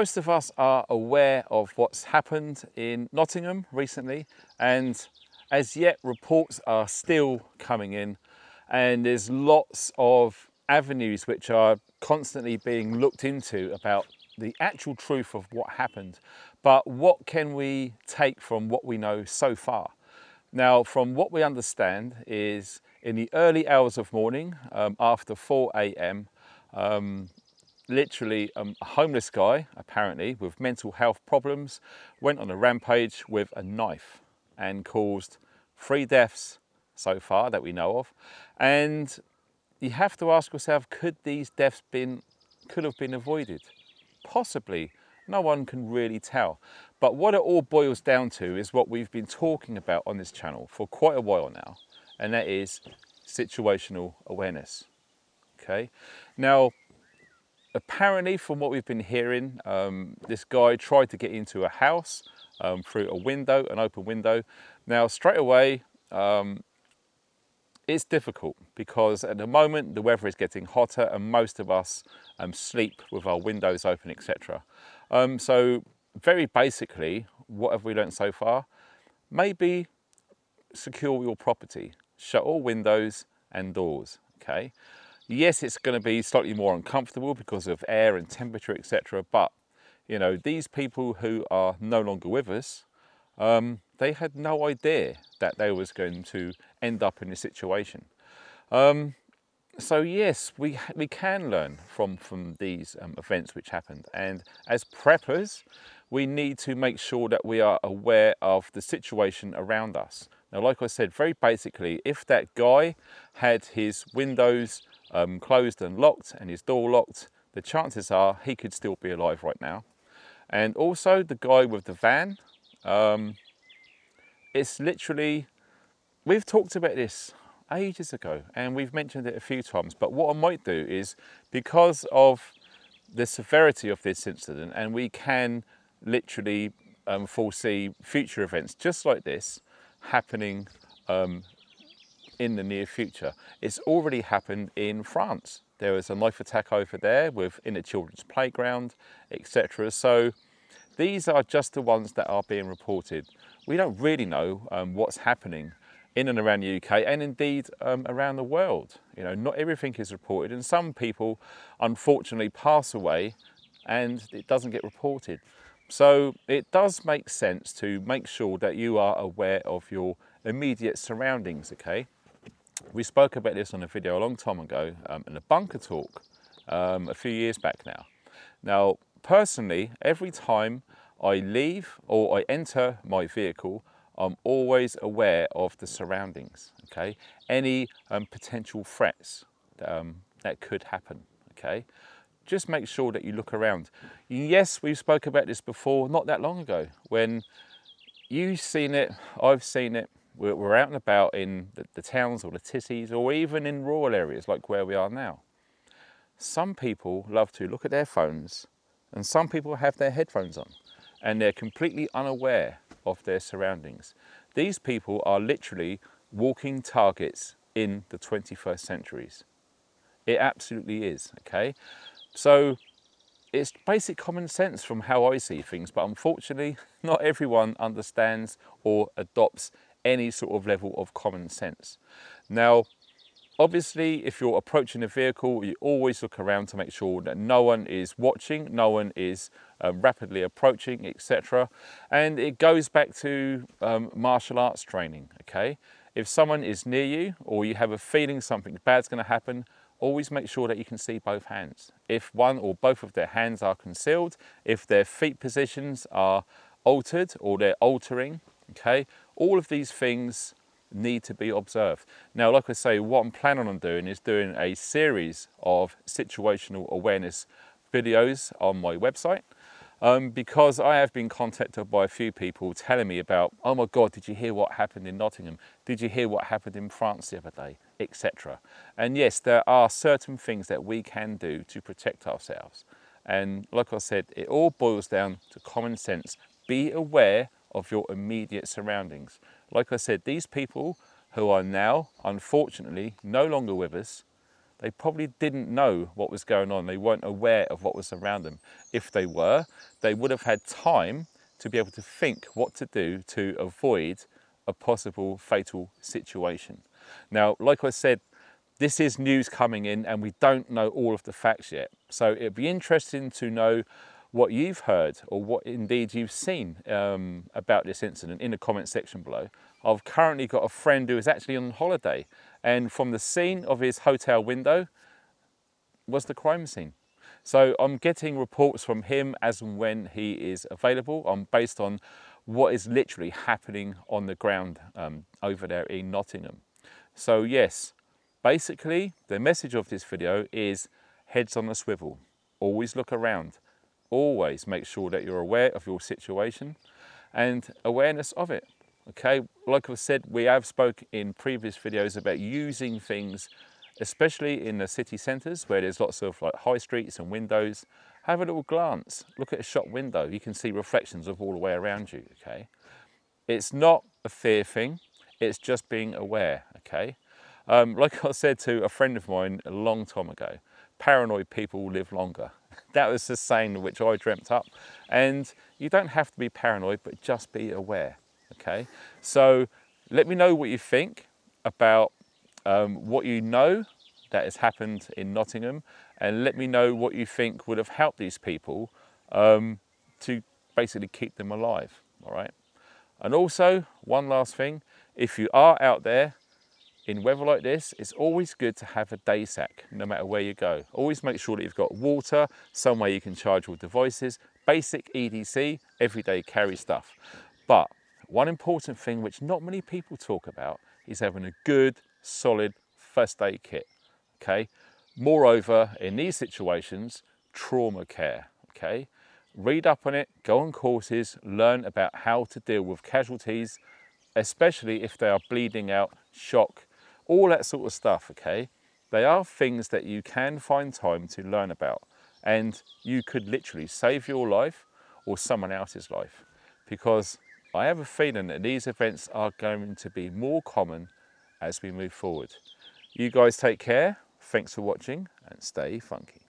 Most of us are aware of what's happened in Nottingham recently and as yet reports are still coming in and there's lots of avenues which are constantly being looked into about the actual truth of what happened. But what can we take from what we know so far? Now, from what we understand is in the early hours of morning, um, after 4 a.m., um, literally um, a homeless guy, apparently, with mental health problems, went on a rampage with a knife and caused three deaths so far that we know of. And you have to ask yourself, could these deaths been, could have been avoided? Possibly. No one can really tell. But what it all boils down to is what we've been talking about on this channel for quite a while now, and that is situational awareness. Okay. Now, apparently from what we've been hearing, um, this guy tried to get into a house um, through a window, an open window. Now, straight away, um, it's difficult because at the moment the weather is getting hotter and most of us um, sleep with our windows open, etc. Um, so very basically, what have we learned so far? Maybe secure your property, shut all windows and doors, okay? Yes, it's going to be slightly more uncomfortable because of air and temperature, etc. But, you know, these people who are no longer with us, um, they had no idea that they was going to end up in this situation. Um, so yes, we, we can learn from, from these um, events which happened. And as preppers, we need to make sure that we are aware of the situation around us. Now, like I said, very basically, if that guy had his windows um, closed and locked and his door locked, the chances are he could still be alive right now. And also the guy with the van, um, it's literally, we've talked about this ages ago and we've mentioned it a few times, but what I might do is because of the severity of this incident and we can literally um, foresee future events just like this happening um, in the near future. It's already happened in France. There was a knife attack over there within a children's playground, etc. So these are just the ones that are being reported. We don't really know um, what's happening in and around the UK and indeed um, around the world. You know, not everything is reported and some people unfortunately pass away and it doesn't get reported. So it does make sense to make sure that you are aware of your immediate surroundings, okay? We spoke about this on a video a long time ago um, in a bunker talk um, a few years back now. Now, personally, every time I leave or I enter my vehicle, I'm always aware of the surroundings, okay? Any um, potential threats um, that could happen, okay? Just make sure that you look around. Yes, we spoke about this before, not that long ago, when you've seen it, I've seen it, we're, we're out and about in the, the towns or the cities or even in rural areas like where we are now. Some people love to look at their phones and some people have their headphones on and they're completely unaware of their surroundings. These people are literally walking targets in the 21st centuries. It absolutely is, okay? So it's basic common sense from how I see things, but unfortunately, not everyone understands or adopts any sort of level of common sense. Now, obviously, if you're approaching a vehicle, you always look around to make sure that no one is watching, no one is um, rapidly approaching, etc. And it goes back to um, martial arts training, okay? If someone is near you or you have a feeling something bad's going to happen, always make sure that you can see both hands. If one or both of their hands are concealed, if their feet positions are altered or they're altering, okay, all of these things need to be observed. Now, like I say, what I'm planning on doing is doing a series of situational awareness videos on my website um, because I have been contacted by a few people telling me about, oh my God, did you hear what happened in Nottingham? Did you hear what happened in France the other day? Etc. And yes, there are certain things that we can do to protect ourselves. And like I said, it all boils down to common sense. Be aware of your immediate surroundings. Like I said, these people who are now, unfortunately, no longer with us, they probably didn't know what was going on. They weren't aware of what was around them. If they were, they would have had time to be able to think what to do to avoid a possible fatal situation. Now, like I said, this is news coming in and we don't know all of the facts yet. So it'd be interesting to know what you've heard or what indeed you've seen um, about this incident in the comment section below. I've currently got a friend who is actually on holiday and from the scene of his hotel window was the crime scene. So I'm getting reports from him as and when he is available. I'm based on what is literally happening on the ground um, over there in Nottingham. So yes, basically the message of this video is heads on a swivel. Always look around always make sure that you're aware of your situation and awareness of it. Okay, like I said, we have spoke in previous videos about using things, especially in the city centres where there's lots of like high streets and windows. Have a little glance, look at a shop window. You can see reflections of all the way around you, okay? It's not a fear thing, it's just being aware, okay? Um, like I said to a friend of mine a long time ago, paranoid people live longer. That was the saying which I dreamt up. And you don't have to be paranoid, but just be aware, okay? So let me know what you think about um, what you know that has happened in Nottingham and let me know what you think would have helped these people um, to basically keep them alive, all right? And also, one last thing, if you are out there in weather like this, it's always good to have a day sack, no matter where you go. Always make sure that you've got water, somewhere you can charge your devices, basic EDC, everyday carry stuff. But one important thing which not many people talk about is having a good, solid first aid kit, okay? Moreover, in these situations, trauma care, okay? Read up on it, go on courses, learn about how to deal with casualties, especially if they are bleeding out, shock, all that sort of stuff, okay? They are things that you can find time to learn about and you could literally save your life or someone else's life because I have a feeling that these events are going to be more common as we move forward. You guys take care, thanks for watching and stay funky.